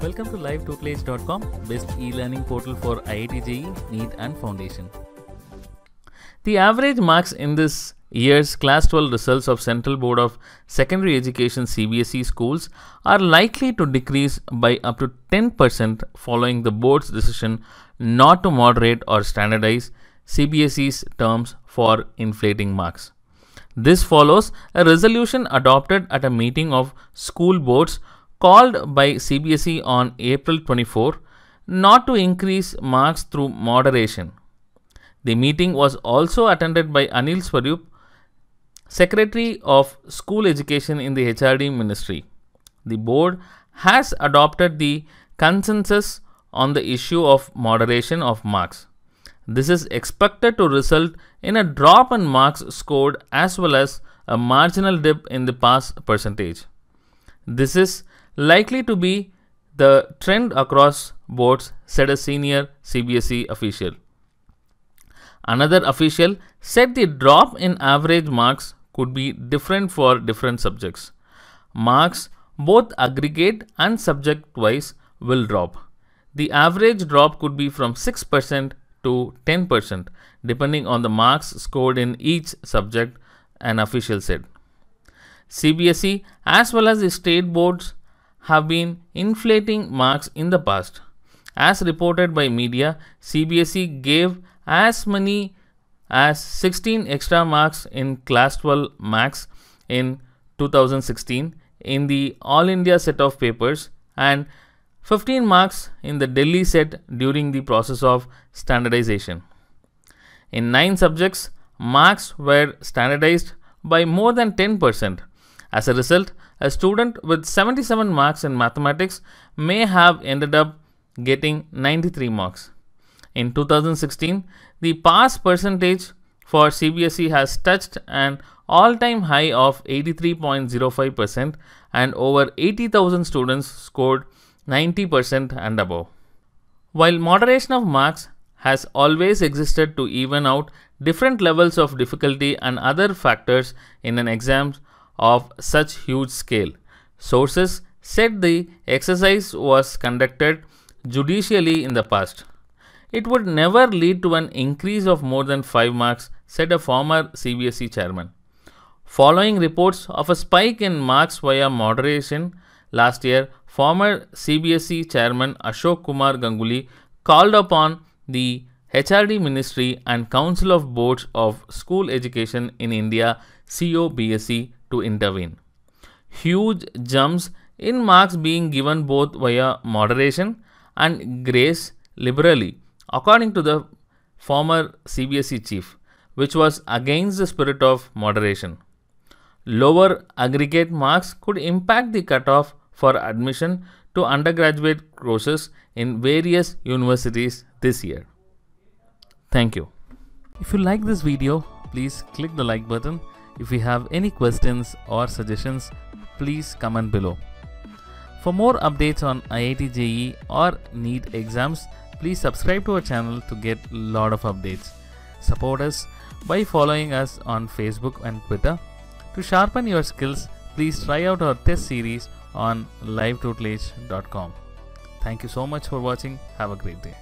Welcome to livetutelage.com, best e-learning portal for IIT JEE, NEET and Foundation. The average marks in this year's class 12 results of Central Board of Secondary Education CBSE schools are likely to decrease by up to 10% following the board's decision not to moderate or standardize CBSE's terms for inflating marks. This follows a resolution adopted at a meeting of school boards called by CBSE on April 24 not to increase marks through moderation. The meeting was also attended by Anil Swarup, Secretary of School Education in the HRD Ministry. The board has adopted the consensus on the issue of moderation of marks. This is expected to result in a drop in marks scored as well as a marginal dip in the pass percentage. This is likely to be the trend across boards, said a senior CBSE official. Another official said the drop in average marks could be different for different subjects. Marks, both aggregate and subject wise, will drop. The average drop could be from 6% to 10%, depending on the marks scored in each subject, an official said. CBSE as well as the state boards have been inflating marks in the past. As reported by media, CBSE gave as many as 16 extra marks in class 12 max in 2016 in the all India set of papers and 15 marks in the Delhi set during the process of standardization. In 9 subjects, marks were standardized by more than 10%. As a result, a student with 77 marks in mathematics may have ended up getting 93 marks. In 2016, the pass percentage for CBSE has touched an all time high of 83.05% and over 80,000 students scored 90% and above. While moderation of marks has always existed to even out different levels of difficulty and other factors in an exam of such huge scale, sources said the exercise was conducted judicially in the past. It would never lead to an increase of more than 5 marks, said a former CBSE chairman. Following reports of a spike in marks via moderation last year, former CBSE chairman Ashok Kumar Ganguly called upon the HRD Ministry and Council of Boards of School Education in India COBSE to intervene. Huge jumps in marks being given both via moderation and grace liberally, according to the former CBSE chief, which was against the spirit of moderation. Lower aggregate marks could impact the cutoff for admission to undergraduate courses in various universities this year. Thank you. If you like this video, please click the like button. If you have any questions or suggestions, please comment below. For more updates on IIT JEE or NEET exams, please subscribe to our channel to get a lot of updates. Support us by following us on Facebook and Twitter. To sharpen your skills, please try out our test series on livetutelage.com. Thank you so much for watching. Have a great day.